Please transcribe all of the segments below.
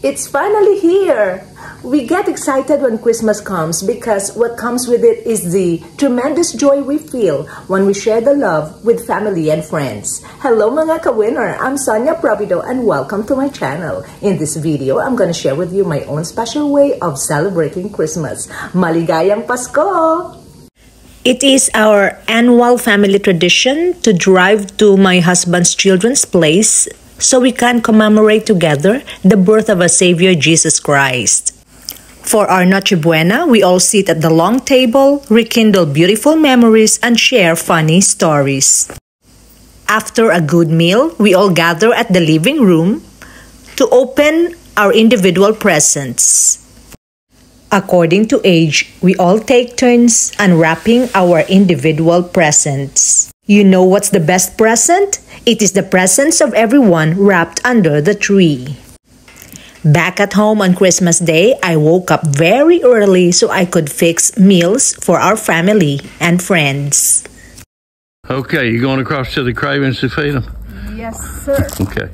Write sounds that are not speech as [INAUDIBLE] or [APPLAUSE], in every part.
It's finally here! We get excited when Christmas comes because what comes with it is the tremendous joy we feel when we share the love with family and friends. Hello mga ka-winner! I'm Sonia Provido and welcome to my channel. In this video, I'm gonna share with you my own special way of celebrating Christmas. Maligayang Pasko! It is our annual family tradition to drive to my husband's children's place so we can commemorate together the birth of our Savior Jesus Christ. For our Noche Buena, we all sit at the long table, rekindle beautiful memories, and share funny stories. After a good meal, we all gather at the living room to open our individual presents. According to age, we all take turns unwrapping our individual presents. You know what's the best present? It is the presence of everyone wrapped under the tree. Back at home on Christmas Day, I woke up very early so I could fix meals for our family and friends. Okay, you going across to the Cravens to feed them? Yes, sir. Okay.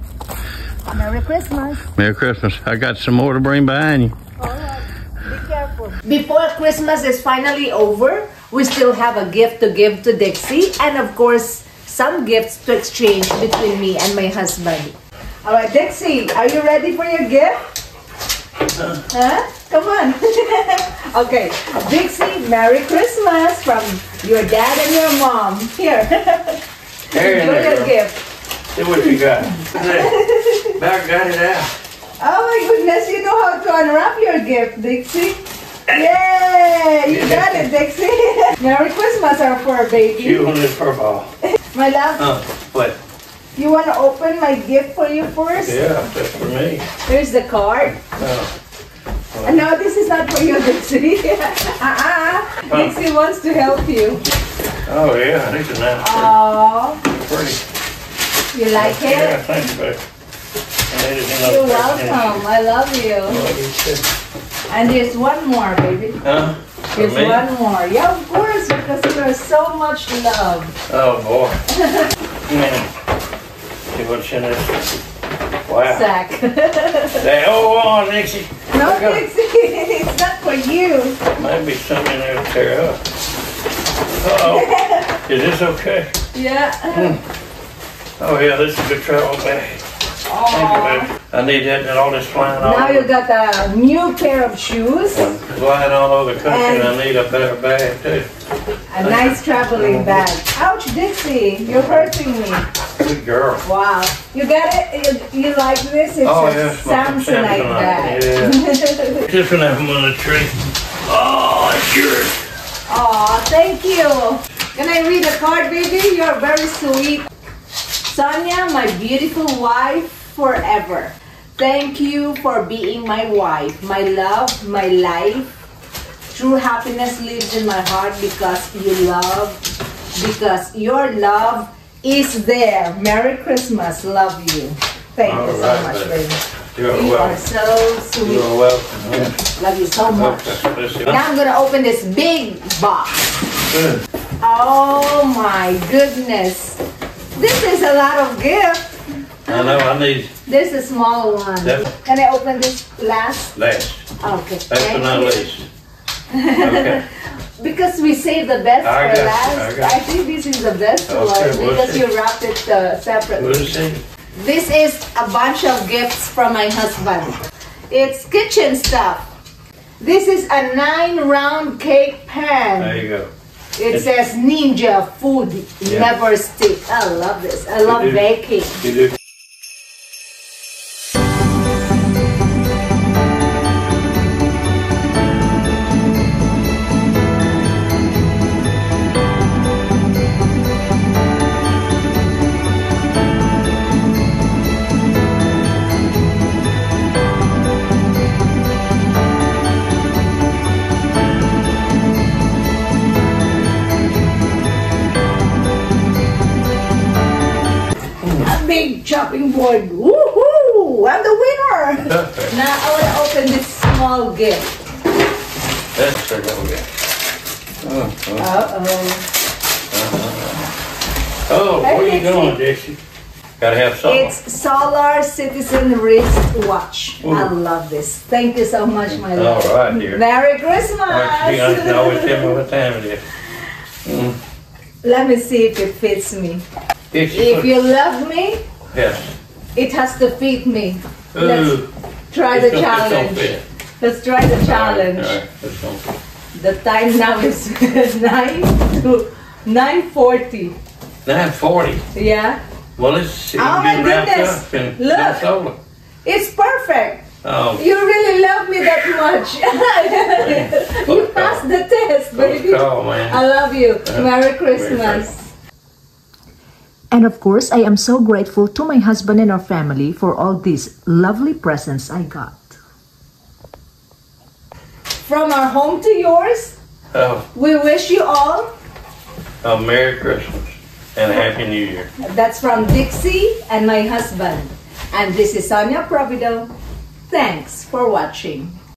Merry Christmas. Merry Christmas. I got some more to bring behind you. All right. Be careful. Before Christmas is finally over, we still have a gift to give to Dixie and of course some gifts to exchange between me and my husband. All right, Dixie, are you ready for your gift? Uh-huh. Huh? Come on. [LAUGHS] okay, Dixie, Merry Christmas from your dad and your mom. Here. [LAUGHS] Here, Enjoy your girl. gift. See what you got. [LAUGHS] Back got it out. Oh my goodness, you know how to unwrap your gift, Dixie. Yay! You got it, Dixie. [LAUGHS] Merry Christmas, our poor baby. You want this purple? My love, Oh, what? you want to open my gift for you first? Yeah, that's for me. Here's the card. Oh. Uh, no, this is not for you, Dixie. [LAUGHS] uh-uh. Dixie wants to help you. Oh, yeah, these are nice. Oh, Pretty. you like Yeah, it? thank you, babe. I You're welcome. I love you. Love you too. And there's one more, baby. Huh? There's one more. Yeah, of course, because there's so much love. Oh, boy. [LAUGHS] Man. See what's in this? Wow. Sack. [LAUGHS] They, oh, on, Nixie. no, Nixie, [LAUGHS] it's not for you. Might be something in there to tear up. Uh-oh. Is this okay? Yeah. Hmm. Oh, yeah, this is a travel bag. Thank you, Aw. babe. I need that and all this flying all Now you over. got a new pair of shoes, Flying all over the country and I need a better bag too. a nice traveling bag. Ouch, Dixie, you're hurting me. Good girl. Wow. You got it? You, you like this? It's Oh, a yeah, it's my Samsonite Samsonite, bag. yeah. [LAUGHS] Just gonna have them on the tree. Oh, it's yours. Aw, thank you. Can I read the card, baby? You're very sweet. Sonia, my beautiful wife forever. Thank you for being my wife, my love, my life. True happiness lives in my heart because you love, because your love is there. Merry Christmas. Love you. Thank you so All right, much, baby. You're You are so sweet. You're welcome. Love you so much. Now I'm gonna open this big box. Good. Oh my goodness. This is a lot of gift. I know, I need This is a small one. Can I open this last? last. Okay. Last but not least. [LAUGHS] Okay. Because we saved the best I for last. I I think this is the best Okay, one we'll because see. you wrapped it uh, separately. We'll see. This is a bunch of gifts from my husband. It's kitchen stuff. This is a nine round cake pan. There you go. It says Ninja Foodi Yeah. Never Stick. I love this. I love baking. You do. Board. Woohoo! I'm the winner. [LAUGHS] now I want to open this small gift. That's a little bit. Oh, oh. Uh oh. Oh, Hey, where you Dixie. going, Dixie? Gotta have some. It's Solar Citizen wristwatch. Ooh. I love this. Thank you so much, my All love. right, dear. Merry Christmas! I can always tell me what [LAUGHS] time it is. Let me see if it fits me. If If you love me, Yes. It has to fit me. Let's try the don't- this don't challenge. Let's try the challenge. All right, this. The time now is [LAUGHS] 9 to 9.40. Nine forty. Yeah? Well, let's see. Oh, my goodness. Look. It's perfect. Oh, You really love me that much. [LAUGHS] [LAUGHS] you passed the test, baby. call. I love you. Merry Merry Christmas. And of course, I am so grateful to my husband and our family for all these lovely presents I got. From our home to yours, Oh, we wish you all. a Merry Christmas and a Happy New Year. That's from Dixie and my husband. And this is Sonia Provido. Thanks for watching.